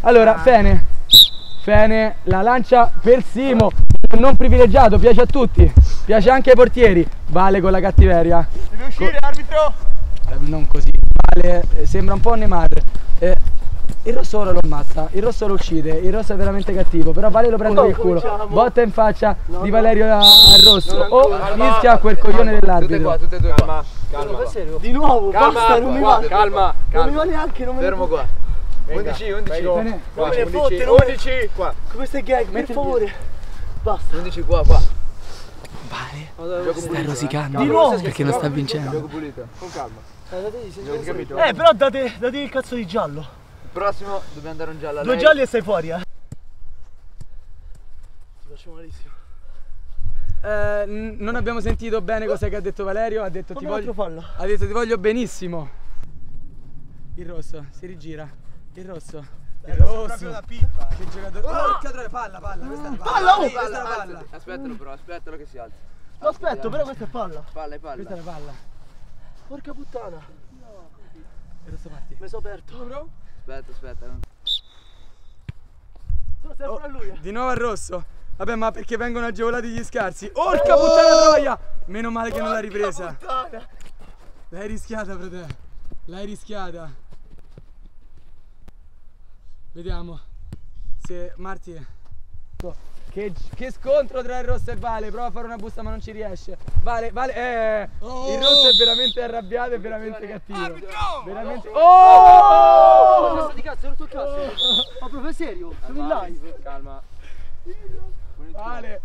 Allora, Fene. Fene, la lancia per Simo. Non privilegiato, piace a tutti. Piace anche ai portieri. Vale con la cattiveria. Deve uscire, arbitro! Eh, non così. Vale, eh, sembra un po' Neymar. Eh, il rosso ora lo ammazza, il rosso lo uccide, il rosso è veramente cattivo, però Vale lo prende per il culo. Botta in faccia di Valerio a- al rosso. O fischia quel coglione Tutte dell'arbitro. qua, tutte e due qua. Calma, calma. Di nuovo, Calma, basta, non mi va. calma, Non mi va calma. neanche, non me ne Fermo qua. 11, 11. Fene, Non me ne 11, fotte, non me ne 11 qua. Queste gag, per favore. Basta. 11 qua, qua. Vale, sta rosicando. Di nuovo. Perché non sta vincendo. Gioco pulito. Con calma. Eh, però date, date il cazzo di giallo. Il prossimo dobbiamo dare un giallo a Due lei. gialli e sei fuori, eh. Ti faccio malissimo. Eh, non abbiamo sentito bene cos'è che ha detto Valerio, ha detto ti voglio, fallo. ha detto ti voglio benissimo. Il rosso, si rigira. Il rosso. Il rosso. pippa. Che giocatore. Oh, giocatore, palla, palla, questa è la palla. Palla, oh! Questa è la palla. Alzati. Aspettalo però, aspettalo che si alzi. Lo aspetto, però questa è palla. Palla e Questa è palla. la palla. Porca puttana. Il rosso parti. Mi sono aperto. Aspetta, aspetta. non- Sono sempre a lui. eh. Di nuovo al rosso. Vabbè, ma perché vengono agevolati gli scarsi? Orca puttana troia! Meno male che non l'ha ripresa. Puttana. L'hai rischiata, frate. L'hai rischiata. Vediamo se Marti. Che, che scontro tra il rosso e Vale. Prova a fare una busta, ma non ci riesce. Vale, Vale. Eh, Il rosso è veramente arrabbiato e veramente cattivo. Veramente. Oh! Testa di cazzo, hai rotto il cazzo. Ma proprio serio? Sono in live. Calma. Vale.